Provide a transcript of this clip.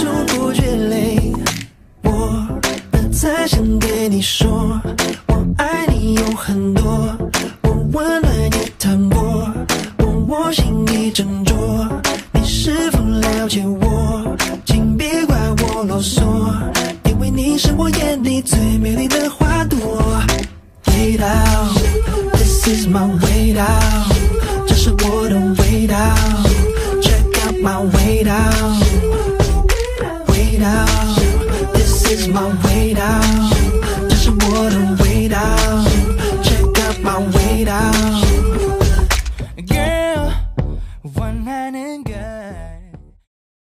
就不觉累。我那再想对你说我爱你有很多，我温暖也谈过，我我心已斟酌，你是否了解我？请别怪我啰嗦，因为你是我眼里最美丽的花朵。味道，This is my 味道，这是我的味道，Check out my 味道。Is my 味道，